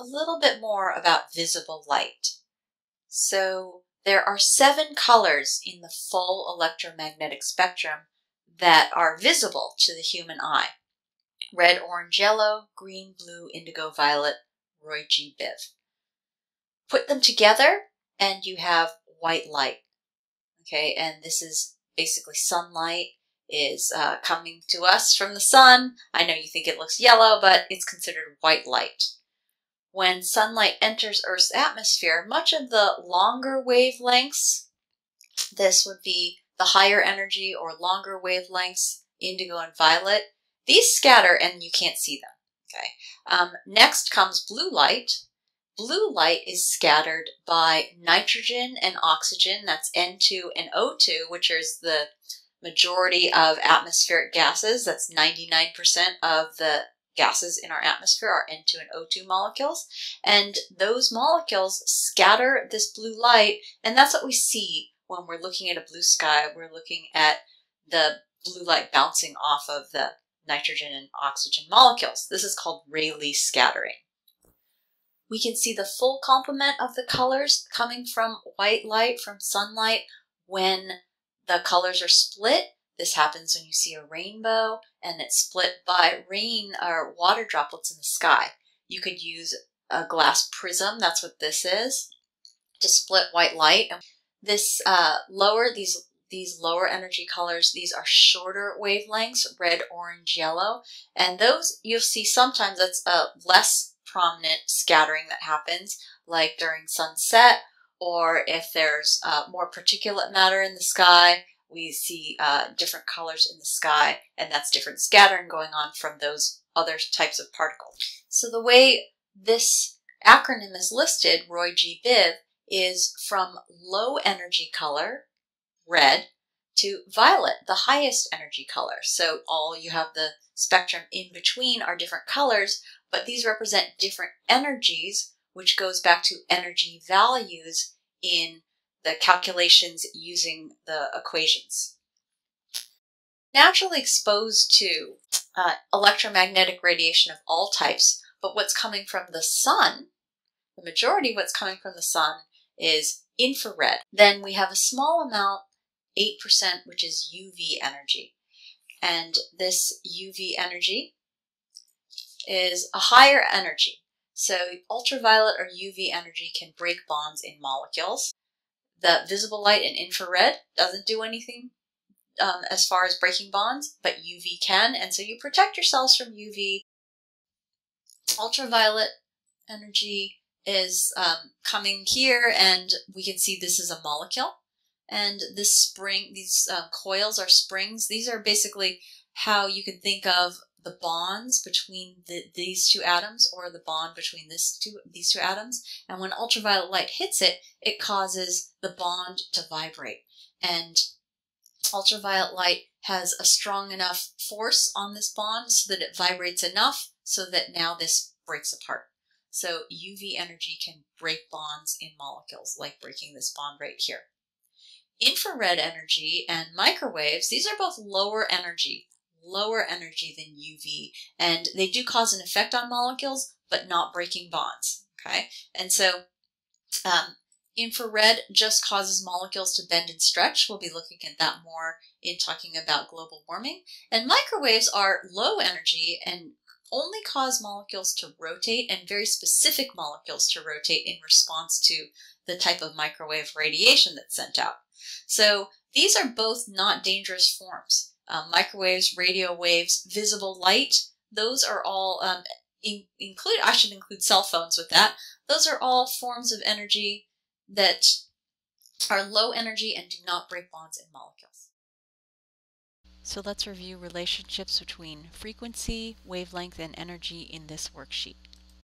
a little bit more about visible light. So there are seven colors in the full electromagnetic spectrum that are visible to the human eye. Red, orange, yellow, green, blue, indigo, violet, Roy G. Biv. Put them together and you have white light. Okay, and this is basically sunlight is uh, coming to us from the sun. I know you think it looks yellow, but it's considered white light. When sunlight enters Earth's atmosphere, much of the longer wavelengths, this would be the higher energy or longer wavelengths, indigo and violet, these scatter and you can't see them. Okay. Um, next comes blue light. Blue light is scattered by nitrogen and oxygen, that's N2 and O2, which is the majority of atmospheric gases. That's 99% of the gases in our atmosphere are N2 and O2 molecules. And those molecules scatter this blue light, and that's what we see when we're looking at a blue sky. We're looking at the blue light bouncing off of the nitrogen and oxygen molecules. This is called Rayleigh scattering. We can see the full complement of the colors coming from white light, from sunlight, when the colors are split. This happens when you see a rainbow and it's split by rain or water droplets in the sky. You could use a glass prism, that's what this is, to split white light. And this uh, lower, these these lower energy colors, these are shorter wavelengths, red, orange, yellow. And those you'll see sometimes that's a less prominent scattering that happens, like during sunset, or if there's uh, more particulate matter in the sky, we see uh, different colors in the sky, and that's different scattering going on from those other types of particles. So the way this acronym is listed, Roy G. Biv, is from low energy color, red to violet, the highest energy color. So all you have the spectrum in between are different colors, but these represent different energies, which goes back to energy values in the calculations using the equations. Naturally exposed to uh, electromagnetic radiation of all types, but what's coming from the sun, the majority of what's coming from the sun is infrared. Then we have a small amount 8%, which is UV energy. And this UV energy is a higher energy. So ultraviolet or UV energy can break bonds in molecules. The visible light and infrared doesn't do anything um, as far as breaking bonds, but UV can. And so you protect yourselves from UV. Ultraviolet energy is um, coming here, and we can see this is a molecule. And this spring, these uh, coils are springs. These are basically how you can think of the bonds between the, these two atoms or the bond between this two, these two atoms. And when ultraviolet light hits it, it causes the bond to vibrate. And ultraviolet light has a strong enough force on this bond so that it vibrates enough so that now this breaks apart. So UV energy can break bonds in molecules, like breaking this bond right here infrared energy and microwaves, these are both lower energy, lower energy than UV, and they do cause an effect on molecules, but not breaking bonds. Okay, and so um, infrared just causes molecules to bend and stretch. We'll be looking at that more in talking about global warming. And microwaves are low energy and only cause molecules to rotate and very specific molecules to rotate in response to the type of microwave radiation that's sent out. So these are both not dangerous forms. Um, microwaves, radio waves, visible light, those are all um, in, include. I should include cell phones with that. Those are all forms of energy that are low energy and do not break bonds in molecules. So let's review relationships between frequency, wavelength, and energy in this worksheet.